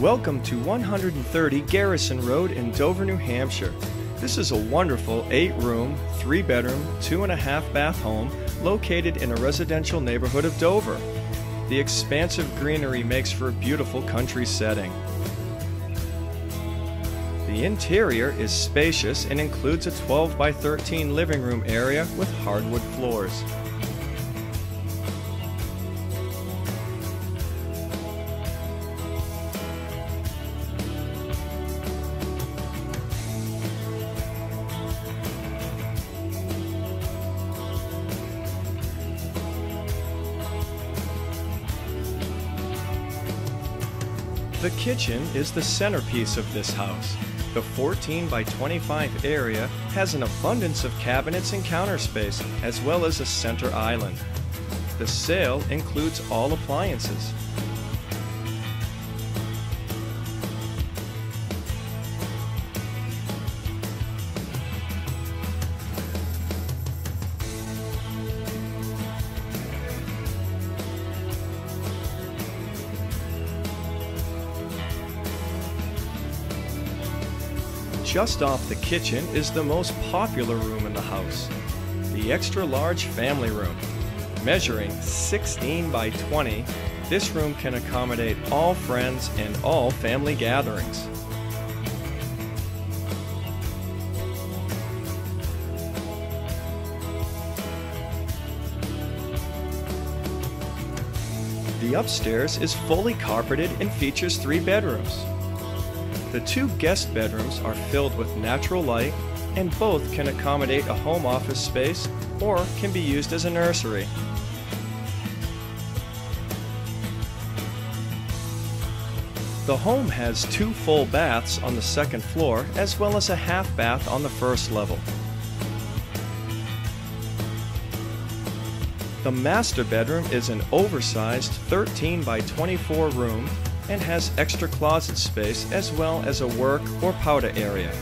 Welcome to 130 Garrison Road in Dover, New Hampshire. This is a wonderful eight room, three bedroom, two and a half bath home located in a residential neighborhood of Dover. The expansive greenery makes for a beautiful country setting. The interior is spacious and includes a 12 by 13 living room area with hardwood floors. The kitchen is the centerpiece of this house. The 14 by 25 area has an abundance of cabinets and counter space, as well as a center island. The sale includes all appliances. Just off the kitchen is the most popular room in the house, the extra large family room. Measuring 16 by 20, this room can accommodate all friends and all family gatherings. The upstairs is fully carpeted and features three bedrooms. The two guest bedrooms are filled with natural light and both can accommodate a home office space or can be used as a nursery. The home has two full baths on the second floor as well as a half bath on the first level. The master bedroom is an oversized 13 by 24 room and has extra closet space as well as a work or powder area.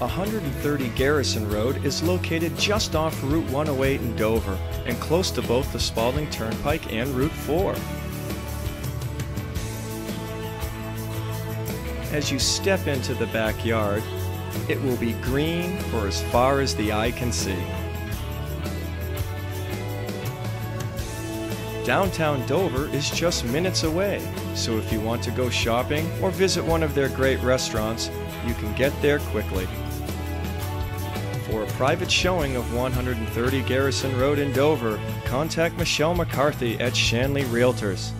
A 130 Garrison Road is located just off Route 108 in Dover and close to both the Spaulding Turnpike and Route 4. As you step into the backyard, it will be green for as far as the eye can see. Downtown Dover is just minutes away, so if you want to go shopping or visit one of their great restaurants, you can get there quickly. For a private showing of 130 Garrison Road in Dover, contact Michelle McCarthy at Shanley Realtors.